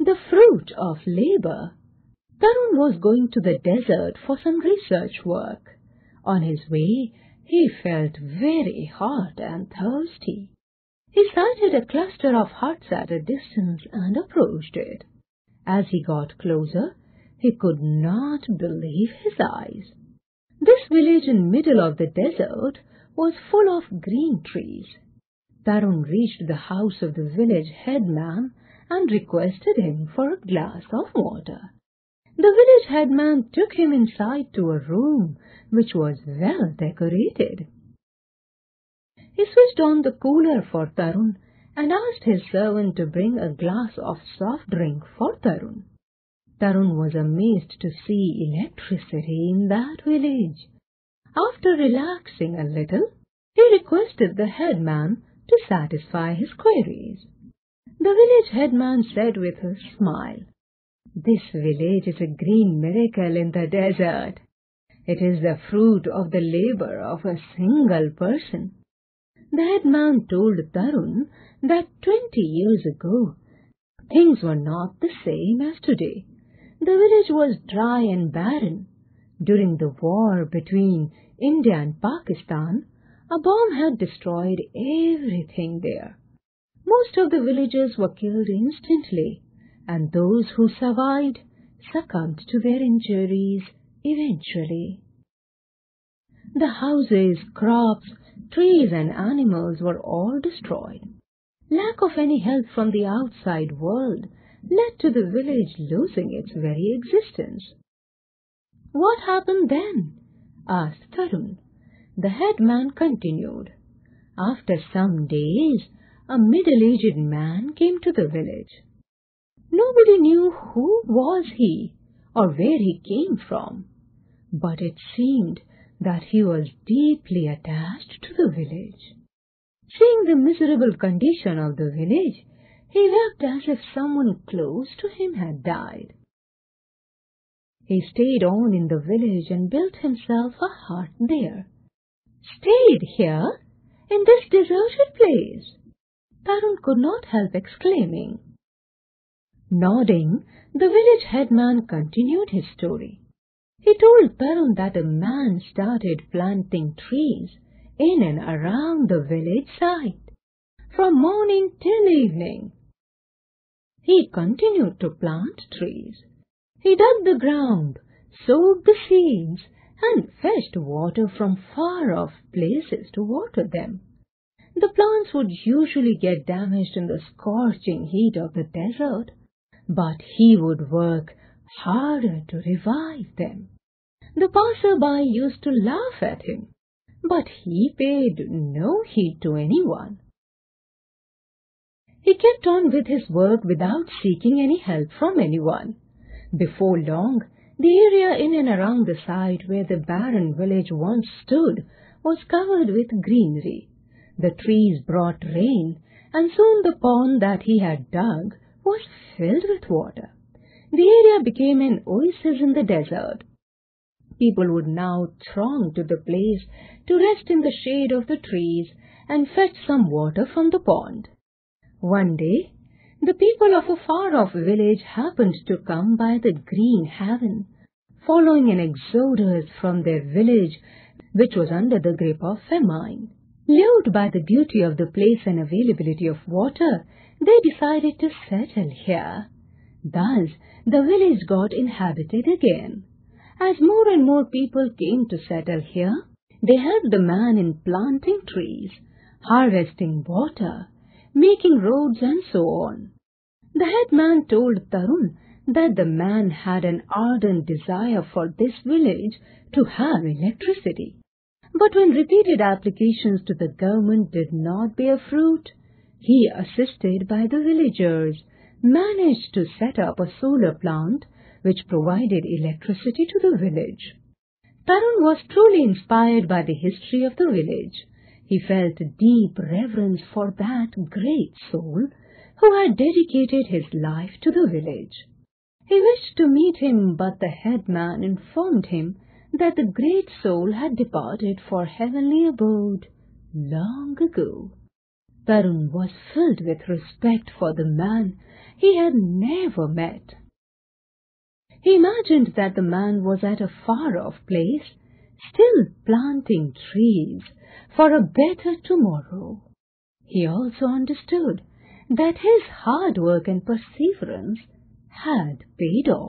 the fruit of labor. Tarun was going to the desert for some research work. On his way, he felt very hot and thirsty. He sighted a cluster of huts at a distance and approached it. As he got closer, he could not believe his eyes. This village in middle of the desert was full of green trees. Tarun reached the house of the village headman and requested him for a glass of water. The village headman took him inside to a room which was well decorated. He switched on the cooler for Tarun and asked his servant to bring a glass of soft drink for Tarun. Tarun was amazed to see electricity in that village. After relaxing a little, he requested the headman to satisfy his queries. The village headman said with a smile, This village is a green miracle in the desert. It is the fruit of the labor of a single person. The headman told Tarun that twenty years ago things were not the same as today. The village was dry and barren. During the war between India and Pakistan, a bomb had destroyed everything there. Most of the villagers were killed instantly, and those who survived succumbed to their injuries eventually. The houses, crops, trees and animals were all destroyed. Lack of any help from the outside world led to the village losing its very existence. What happened then? asked Tarun. The headman continued. After some days, a middle-aged man came to the village. Nobody knew who was he or where he came from, but it seemed that he was deeply attached to the village. Seeing the miserable condition of the village, he wept as if someone close to him had died. He stayed on in the village and built himself a hut there. Stayed here? In this deserted place? Tarun could not help exclaiming. Nodding, the village headman continued his story. He told Tarun that a man started planting trees in and around the village site, from morning till evening. He continued to plant trees. He dug the ground, sowed the seeds, and fetched water from far off places to water them. The plants would usually get damaged in the scorching heat of the desert, but he would work harder to revive them. The passer-by used to laugh at him, but he paid no heed to anyone. He kept on with his work without seeking any help from anyone. Before long, the area in and around the site where the barren village once stood was covered with greenery. The trees brought rain, and soon the pond that he had dug was filled with water. The area became an oasis in the desert. People would now throng to the place to rest in the shade of the trees and fetch some water from the pond. One day, the people of a far-off village happened to come by the green haven, following an exodus from their village which was under the grip of famine. Lured by the beauty of the place and availability of water, they decided to settle here. Thus, the village got inhabited again. As more and more people came to settle here, they helped the man in planting trees, harvesting water, making roads and so on. The headman told Tarun that the man had an ardent desire for this village to have electricity. But when repeated applications to the government did not bear fruit, he, assisted by the villagers, managed to set up a solar plant which provided electricity to the village. Tarun was truly inspired by the history of the village. He felt deep reverence for that great soul who had dedicated his life to the village. He wished to meet him, but the headman informed him that the great soul had departed for heavenly abode long ago. Tarun was filled with respect for the man. he had never met. He imagined that the man was at a far-off place, still planting trees for a better tomorrow. He also understood that his hard work and perseverance had paid off.